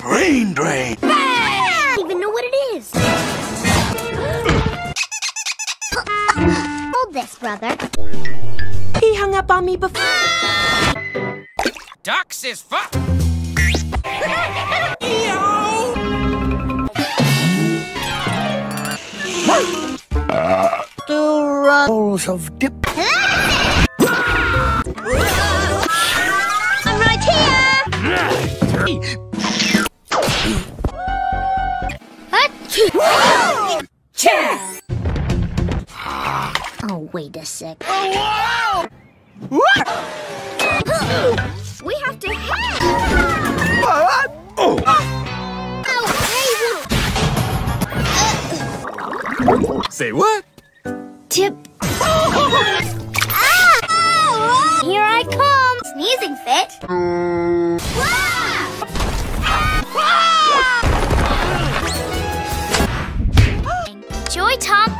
Brain drain. I don't even know what it is. Hold this, brother. He hung up on me before. Ducks is fuck. Two rolls of dip. I'm right here. Achoo. Oh, wait a sec. We have to head. Oh. Oh, Say what? Tip. Ah! Here I come. Sneezing fit. Joy Tom.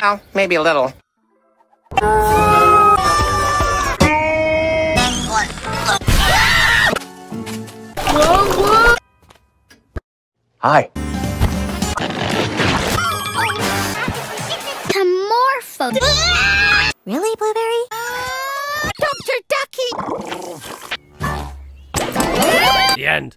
Well, maybe a little. Hi. More. Really, Blueberry? Ah, Dr. Ducky! The end.